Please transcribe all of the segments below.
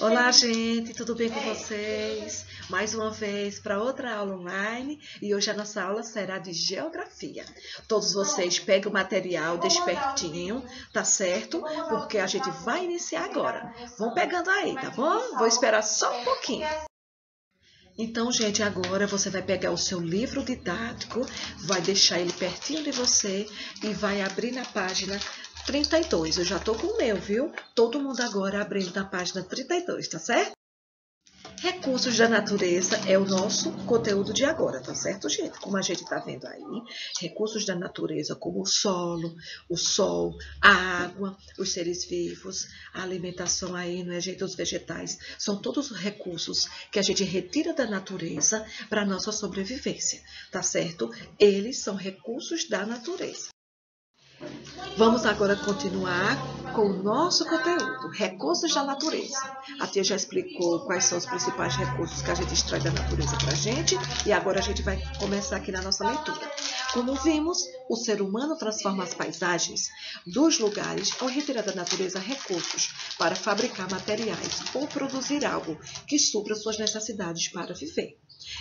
Olá, gente, tudo bem com vocês? Mais uma vez para outra aula online e hoje a nossa aula será de geografia. Todos vocês peguem o material despertinho, tá certo? Porque a gente vai iniciar agora. Vão pegando aí, tá bom? Vou esperar só um pouquinho. Então, gente, agora você vai pegar o seu livro didático, vai deixar ele pertinho de você e vai abrir na página 32. Eu já tô com o meu, viu? Todo mundo agora abrindo na página 32, tá certo? Recursos da natureza é o nosso conteúdo de agora, tá certo, gente? Como a gente tá vendo aí, recursos da natureza como o solo, o sol, a água, os seres vivos, a alimentação aí, não é, gente? Os vegetais, são todos recursos que a gente retira da natureza para nossa sobrevivência, tá certo? Eles são recursos da natureza. Vamos agora continuar com o nosso conteúdo, recursos da natureza. A tia já explicou quais são os principais recursos que a gente extrai da natureza para a gente e agora a gente vai começar aqui na nossa leitura. Como vimos, o ser humano transforma as paisagens dos lugares ao retirar da natureza recursos para fabricar materiais ou produzir algo que supra suas necessidades para viver.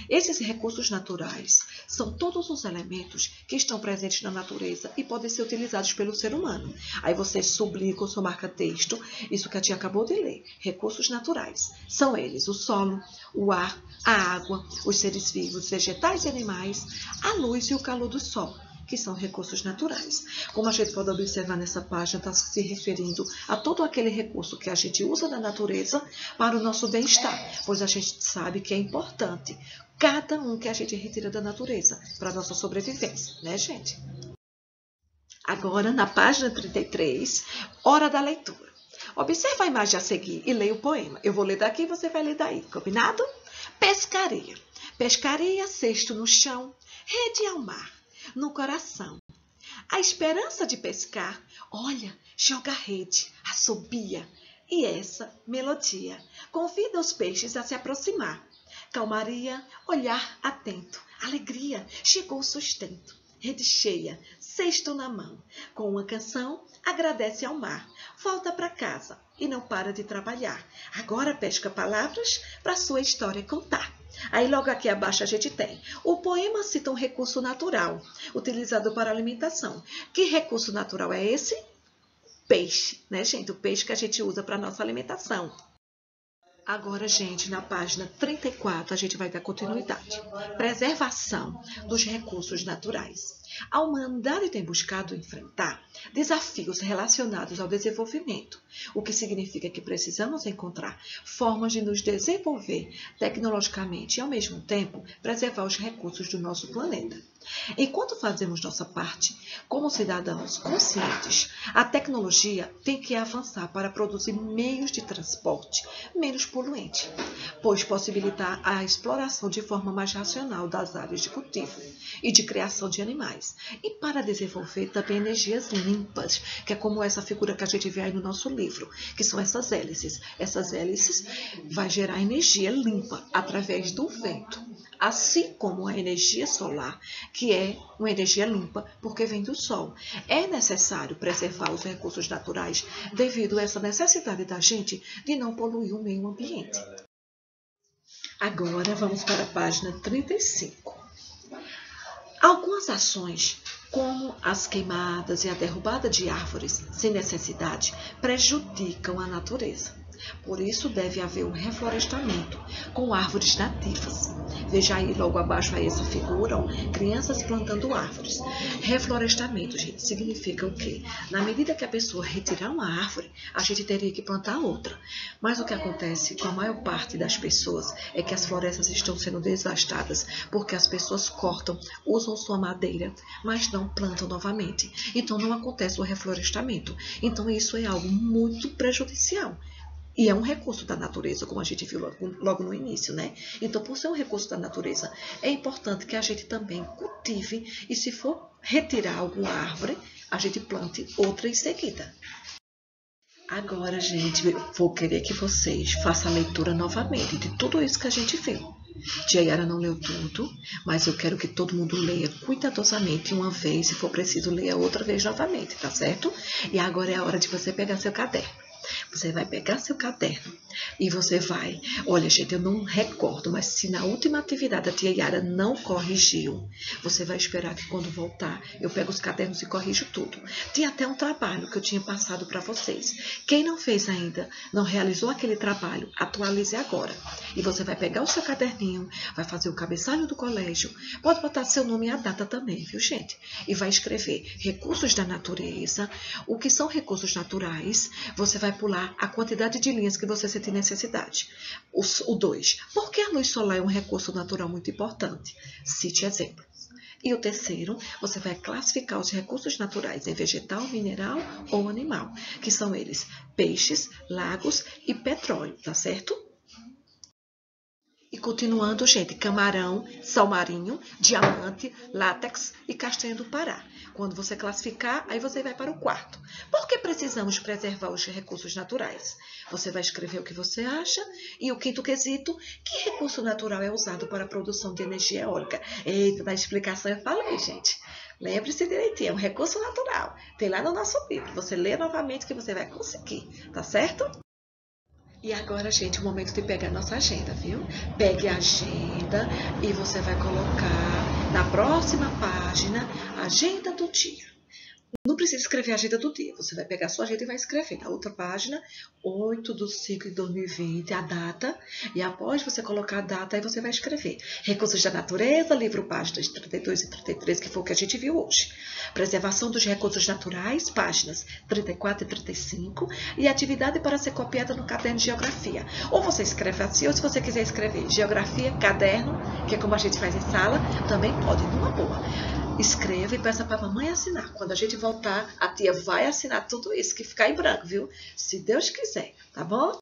Esses recursos naturais são todos os elementos que estão presentes na natureza e podem ser utilizados pelo ser humano. Aí você sublinha com sua marca texto isso que a tia acabou de ler. Recursos naturais. São eles o solo, o ar, a água, os seres vivos, vegetais e animais, a luz e o calor do sol que são recursos naturais. Como a gente pode observar nessa página, está se referindo a todo aquele recurso que a gente usa da natureza para o nosso bem-estar, pois a gente sabe que é importante cada um que a gente retira da natureza para a nossa sobrevivência, né, gente? Agora, na página 33, hora da leitura. Observe a imagem a seguir e leia o poema. Eu vou ler daqui e você vai ler daí, combinado? Pescaria. Pescaria, cesto no chão, rede ao mar no coração. A esperança de pescar, olha, joga a rede, assobia. E essa melodia convida os peixes a se aproximar. Calmaria, olhar atento, alegria, chegou o sustento. Rede cheia, cesto na mão. Com uma canção, agradece ao mar. Volta para casa e não para de trabalhar. Agora pesca palavras para sua história contar. Aí logo aqui abaixo a gente tem. O poema cita um recurso natural, utilizado para alimentação. Que recurso natural é esse? Peixe, né, gente? O peixe que a gente usa para nossa alimentação. Agora, gente, na página 34, a gente vai dar continuidade. Preservação dos recursos naturais. A humanidade tem buscado enfrentar desafios relacionados ao desenvolvimento, o que significa que precisamos encontrar formas de nos desenvolver tecnologicamente e, ao mesmo tempo, preservar os recursos do nosso planeta. Enquanto fazemos nossa parte, como cidadãos conscientes, a tecnologia tem que avançar para produzir meios de transporte menos poluentes, pois possibilitar a exploração de forma mais racional das áreas de cultivo e de criação de animais, e para desenvolver também energias limpas, que é como essa figura que a gente vê aí no nosso livro, que são essas hélices. Essas hélices vai gerar energia limpa através do vento, assim como a energia solar, que é uma energia limpa porque vem do sol. É necessário preservar os recursos naturais devido a essa necessidade da gente de não poluir o meio ambiente. Agora vamos para a página 35. Algumas ações, como as queimadas e a derrubada de árvores sem necessidade, prejudicam a natureza. Por isso deve haver um reflorestamento com árvores nativas. Veja aí logo abaixo aí essa figura, ó, crianças plantando árvores. Reflorestamento, gente, significa o quê? Na medida que a pessoa retirar uma árvore, a gente teria que plantar outra. Mas o que acontece com a maior parte das pessoas é que as florestas estão sendo devastadas porque as pessoas cortam, usam sua madeira, mas não plantam novamente. Então não acontece o reflorestamento. Então isso é algo muito prejudicial. E é um recurso da natureza, como a gente viu logo, logo, no início, né? Então, por ser um recurso da natureza, é importante que a gente também cultive e, se for retirar alguma árvore, a gente plante outra em seguida. Agora, gente, vou querer que vocês façam a leitura novamente de tudo isso que a gente viu. Tia Yara não leu tudo, mas eu quero que todo mundo leia cuidadosamente uma vez, se for preciso, leia outra vez novamente, tá certo? E agora é a hora de você pegar seu caderno. Você vai pegar seu caderno, E você vai. Olha, gente, eu não recordo, mas se na última atividade a tia Yara não corrigiu, você vai esperar que quando voltar eu pego os cadernos e corrijo tudo. Tinha até um trabalho que eu tinha passado para vocês. Quem não fez ainda, não realizou aquele trabalho, atualize agora. E você vai pegar o seu caderninho, vai fazer o cabeçalho do colégio, pode botar seu nome e a data também, viu, gente? E vai escrever recursos da natureza. O que são recursos naturais? Você vai pular a quantidade de linhas que você sentir necessidade. O 2. Por que a luz solar é um recurso natural muito importante? Cite exemplos. E o terceiro, você vai classificar os recursos naturais em vegetal, mineral ou animal, que são eles peixes, lagos e petróleo, tá certo? E continuando, gente, camarão, sal marinho, diamante, látex e castanha do Pará. Quando você classificar, aí você vai para o quarto. Por que precisamos preservar os recursos naturais? Você vai escrever o que você acha. E o quinto quesito, que recurso natural é usado para a produção de energia eólica? Eita, na explicação eu falei, gente. Lembre-se direitinho, é um recurso natural. Tem lá no nosso livro. Você lê novamente que você vai conseguir, tá certo? E agora, gente, o momento de pegar nossa agenda, viu? Pegue a agenda e você vai colocar na próxima página agenda do dia. Não precisa escrever a agenda do dia. Você vai pegar a sua agenda e vai escrever na outra página, 8 de 5 de 2020, a data. E após você colocar a data, aí você vai escrever. Recursos da natureza, livro páginas 32 e 33, que foi o que a gente viu hoje. Preservação dos recursos naturais, páginas 34 e 35. E atividade para ser copiada no caderno de geografia. Ou você escreve assim, ou se você quiser escrever geografia, caderno, que é como a gente faz em sala, também pode, numa boa escreva e peça para a mamãe assinar. Quando a gente voltar, a tia vai assinar tudo isso, que ficar em branco, viu? Se Deus quiser, tá bom?